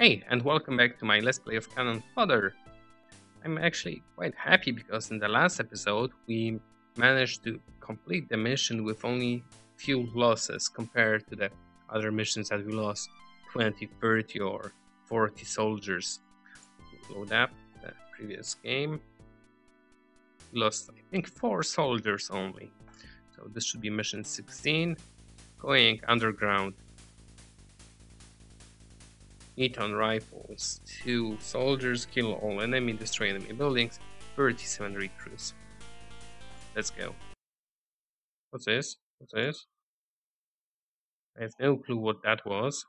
Hey, and welcome back to my Let's Play of Cannon Fodder. I'm actually quite happy because in the last episode we managed to complete the mission with only few losses compared to the other missions that we lost 20, 30 or 40 soldiers. Load up the previous game. We lost I think 4 soldiers only. So this should be mission 16. Going underground Eton rifles, 2 soldiers, kill all enemy, destroy enemy buildings, 37 recruits. Let's go. What's this? What's this? I have no clue what that was.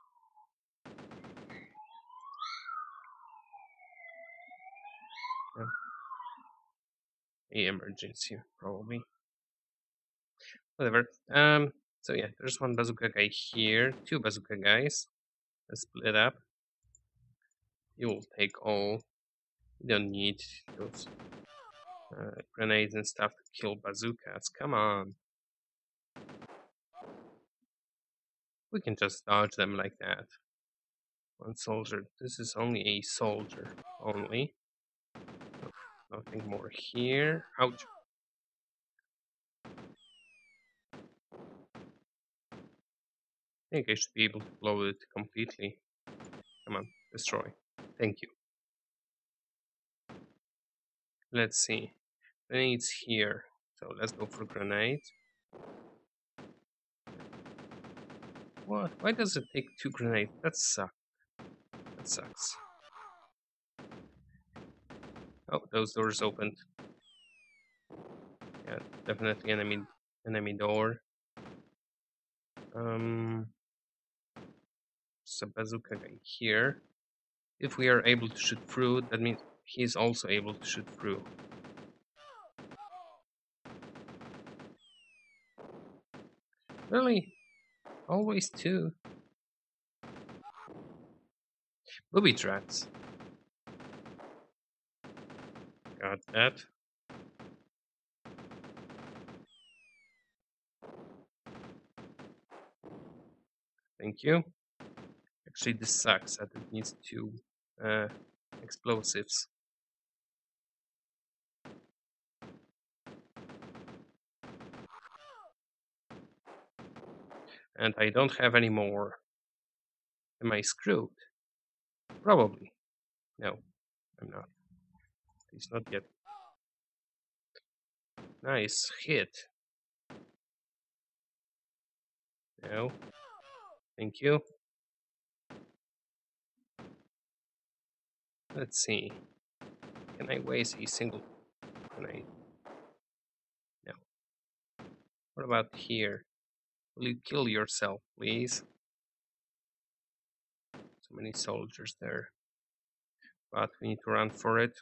A emergency, probably. Whatever. Um. So yeah, there's one bazooka guy here, two bazooka guys. Let's split up. You will take all. You don't need those uh, grenades and stuff to kill bazookas. Come on. We can just dodge them like that. One soldier. This is only a soldier. Only. Nothing more here. Ouch. I think I should be able to blow it completely. Come on, destroy. Thank you. Let's see. Grenades here. So let's go for grenade. What? Why does it take two grenades? That sucks. That sucks. Oh, those doors opened. Yeah, definitely enemy enemy door. Um, so bazooka guy here. If we are able to shoot through, that means he's also able to shoot through. Really? Always two? Booby traps. Got that. Thank you. Actually, this sucks that it needs two uh, explosives. And I don't have any more. Am I screwed? Probably. No, I'm not. He's not yet. Nice hit. No. Thank you. Let's see. Can I waste a single grenade? No. What about here? Will you kill yourself, please? So many soldiers there. But we need to run for it.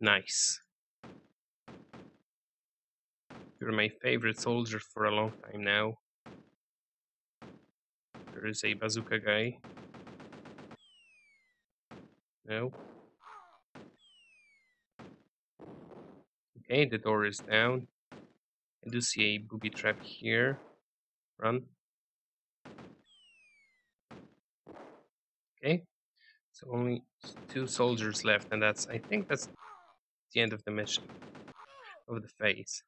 Nice. You're my favorite soldier for a long time now. There is a bazooka guy. No. Okay, the door is down. I do see a booby trap here. Run. Okay. So only two soldiers left, and that's I think that's the end of the mission. Of the phase.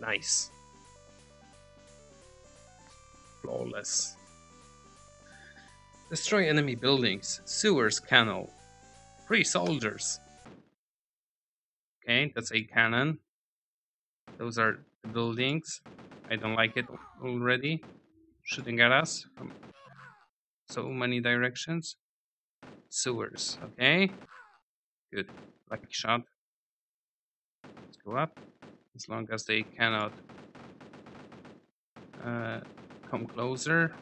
Nice. Flawless. Destroy enemy buildings, sewers, canal. Three soldiers. Okay, that's a cannon. Those are the buildings. I don't like it already. Shooting at us from so many directions. Sewers, okay. Good. Lucky shot. Let's go up as long as they cannot uh, come closer.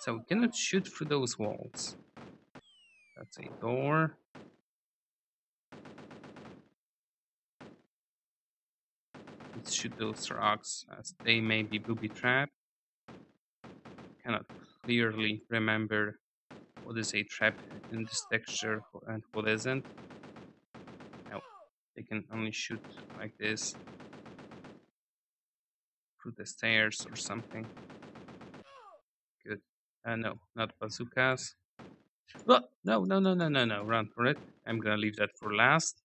So we cannot shoot through those walls. That's a door. Let's shoot those rocks as they may be booby trapped. Cannot clearly remember what is a trap in this texture and what isn't. They can only shoot like this. through the stairs or something. Good. Uh, no, not bazookas. No, no, no, no, no, no. Run for it. I'm gonna leave that for last.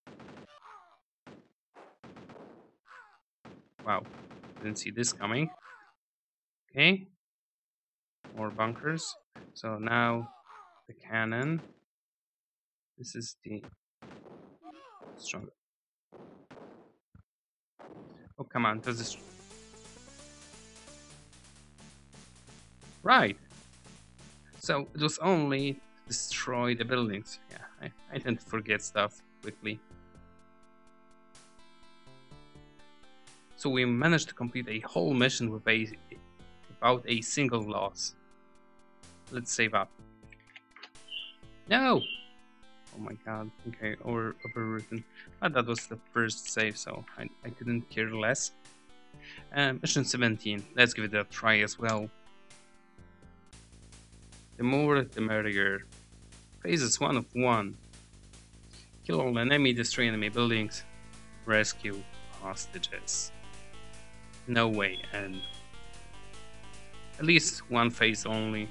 Wow. Didn't see this coming. Okay. More bunkers. So now the cannon. This is the stronger. Oh, come on. Does this... Right. So it was only destroy the buildings. Yeah, I, I tend to forget stuff quickly. So we managed to complete a whole mission with a without a single loss. Let's save up. No! Oh my god, okay, over overwritten. But that was the first save, so I, I couldn't care less. Uh, mission 17, let's give it a try as well. The more the merrier. Phases 1 of 1. Kill all enemy, destroy enemy buildings, rescue hostages. No way, and at least one phase only.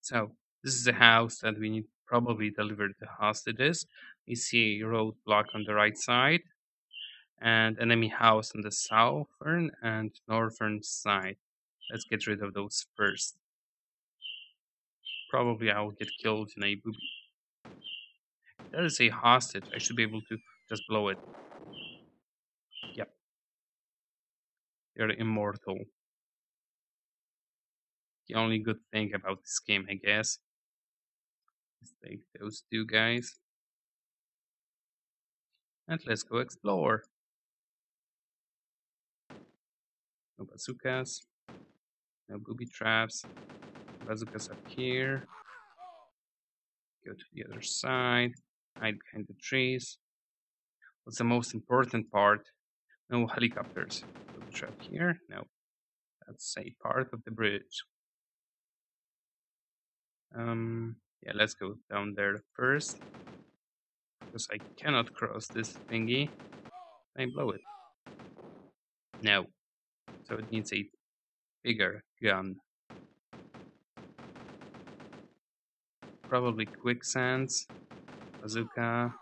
So, this is the house that we need probably delivered the hostages. You see a roadblock on the right side, and enemy house on the southern and northern side. Let's get rid of those first. Probably I will get killed in a booby. That is a hostage. I should be able to just blow it. Yep. They're immortal. The only good thing about this game, I guess. Let's take those two guys. And let's go explore. No bazookas. No booby traps. Bazookas up here. Go to the other side. Hide behind the trees. What's the most important part? No helicopters. Booby trap here? No. That's a part of the bridge. Um, yeah, let's go down there first. Because I cannot cross this thingy. I blow it. No. So it needs a bigger gun. Probably quicksands, bazooka.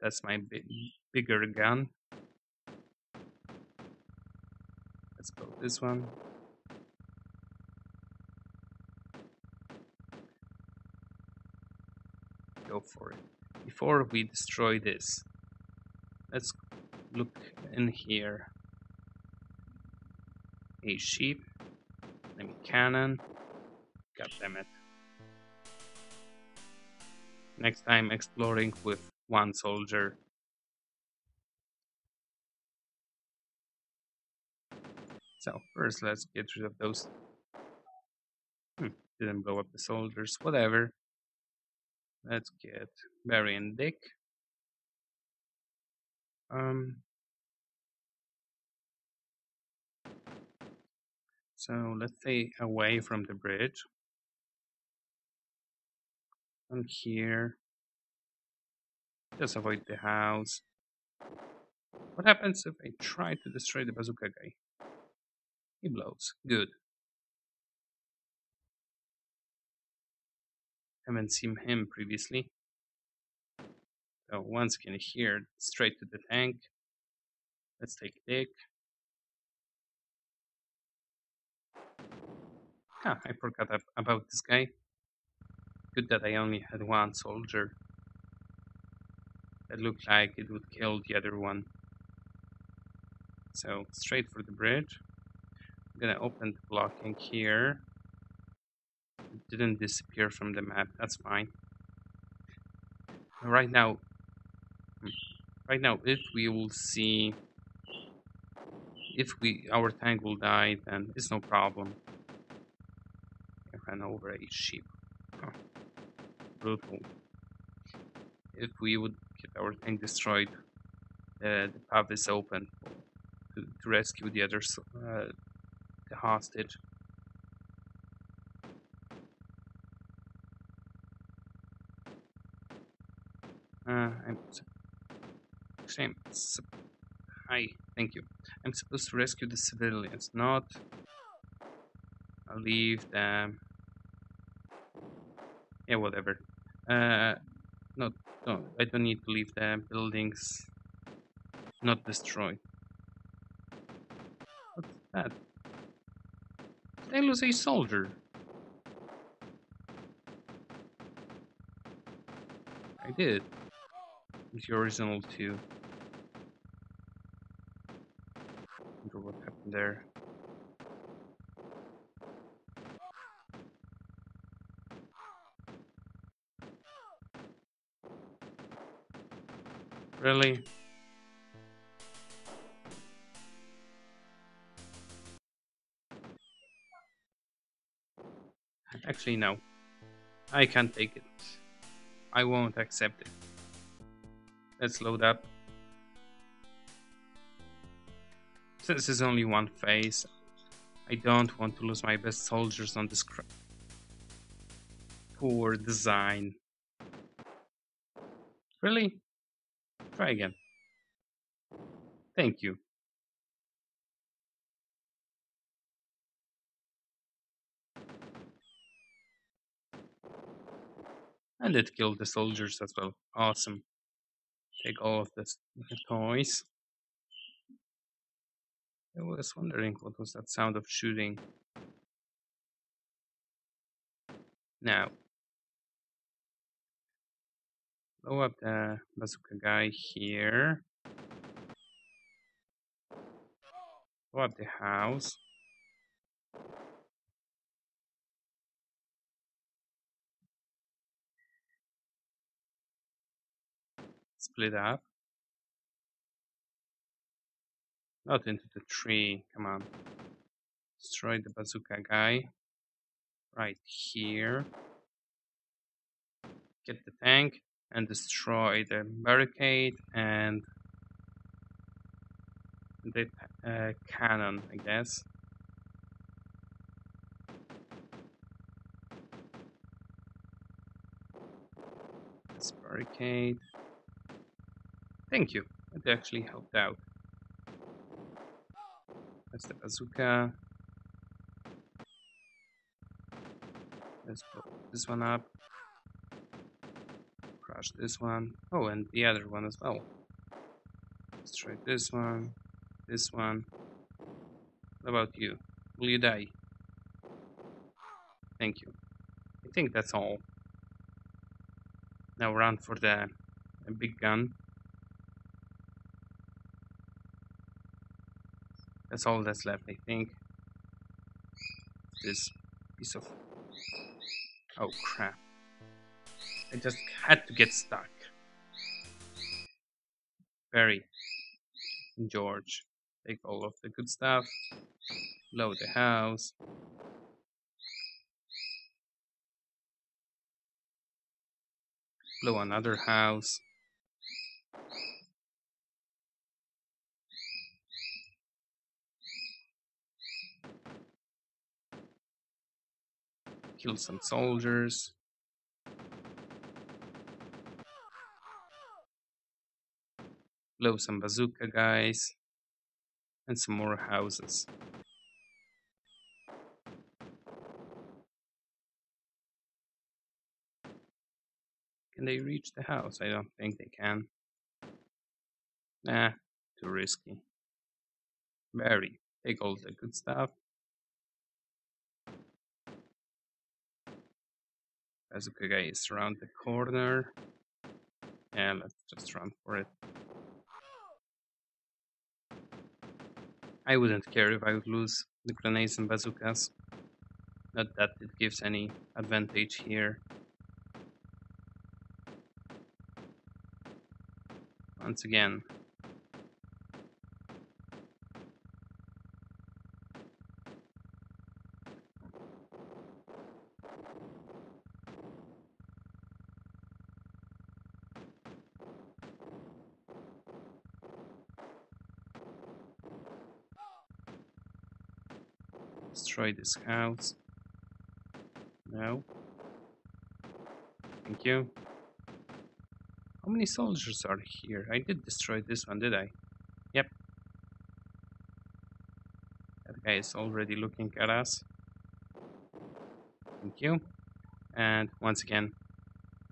That's my big, bigger gun. Let's go this one. For it. Before we destroy this, let's look in here. A sheep, a cannon. God damn it. Next time exploring with one soldier. So first let's get rid of those. Hmm, didn't blow up the soldiers, whatever. Let's get Barry and Dick. Um, so let's say away from the bridge. And here, just avoid the house. What happens if I try to destroy the bazooka guy? He blows. Good. Haven't seen him previously. So once again here, straight to the tank. Let's take a Dick. Ah, I forgot about this guy. Good that I only had one soldier. That looked like it would kill the other one. So straight for the bridge. I'm gonna open the blocking here didn't disappear from the map. That's fine. Right now, right now, if we will see, if we our tank will die, then it's no problem. I ran over a sheep. Brutal. If we would get our tank destroyed, uh, the path is open to, to rescue the others, uh, the hostage. Uh, I'm actually, Hi, thank you. I'm supposed to rescue the civilians, not I'll leave them. Yeah, whatever. Uh, no, no, I don't need to leave the buildings not destroyed. What's that? Did I lose a soldier? I did. The original two. wonder what happened there. Really? Actually, no. I can't take it. I won't accept it. Let's load up. Since this is only one phase, I don't want to lose my best soldiers on this crap. poor design. Really? Try again. Thank you. And it killed the soldiers as well. Awesome. Take all of this, the toys. I was wondering what was that sound of shooting. Now, blow up the bazooka guy here. Blow up the house. Split up. Not into the tree, come on. Destroy the bazooka guy. Right here. Get the tank and destroy the barricade and the uh, cannon, I guess. This barricade. Thank you. It actually helped out. That's the bazooka. Let's put this one up. Crush this one. Oh, and the other one as well. Destroy this one. This one. What about you? Will you die? Thank you. I think that's all. Now run for the big gun. That's all that's left, I think. This piece of... Oh, crap. I just had to get stuck. Barry. George. Take all of the good stuff. Load the house. Blow another house. Kill some soldiers. Blow some bazooka guys. And some more houses. Can they reach the house? I don't think they can. Nah, too risky. Barry, take all the good stuff. Bazooka guy is around the corner. And let's just run for it. I wouldn't care if I would lose the grenades and bazookas. Not that it gives any advantage here. Once again, destroy this house. No. Thank you. How many soldiers are here? I did destroy this one, did I? Yep. That guy is already looking at us. Thank you. And once again,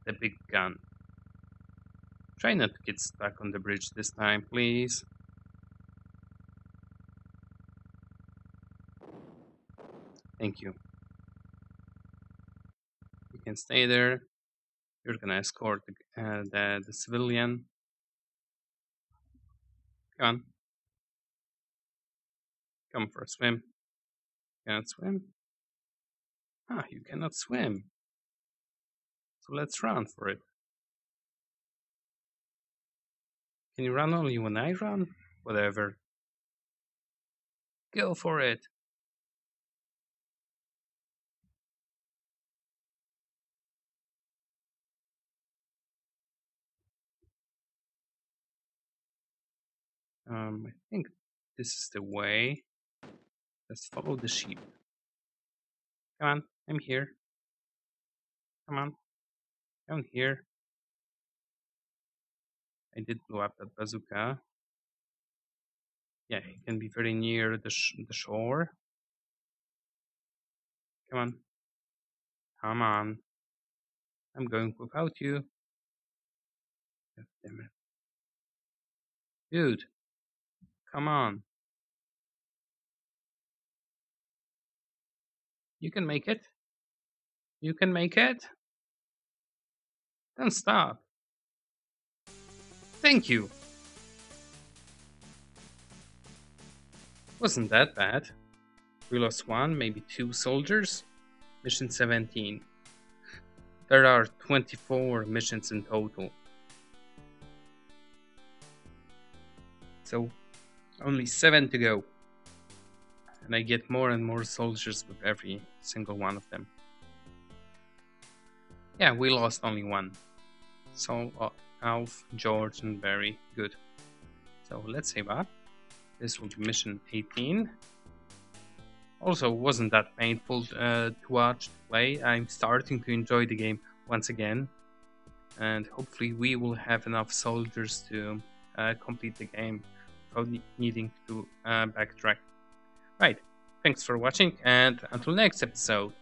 the big gun. Try not to get stuck on the bridge this time, please. Thank you. You can stay there. You're gonna escort the, uh, the, the civilian. Come on. Come for a swim. Can't swim? Ah, you cannot swim. So let's run for it. Can you run only when I run? Whatever. Go for it. Um, I think this is the way. Let's follow the sheep. Come on, I'm here. Come on, down here. I did blow up that bazooka. Yeah, it can be very near the, sh the shore. Come on. Come on. I'm going without you. God damn it. Dude. Come on. You can make it. You can make it. Then stop. Thank you. Wasn't that bad. We lost one, maybe two soldiers. Mission 17. There are 24 missions in total. So, only 7 to go. And I get more and more soldiers with every single one of them. Yeah, we lost only one. So, uh, Alf, George, and Barry. Good. So let's save up. This will be mission 18. Also, wasn't that painful uh, to watch play. I'm starting to enjoy the game once again. And hopefully we will have enough soldiers to uh, complete the game without needing to uh, backtrack. Right, thanks for watching and until next episode.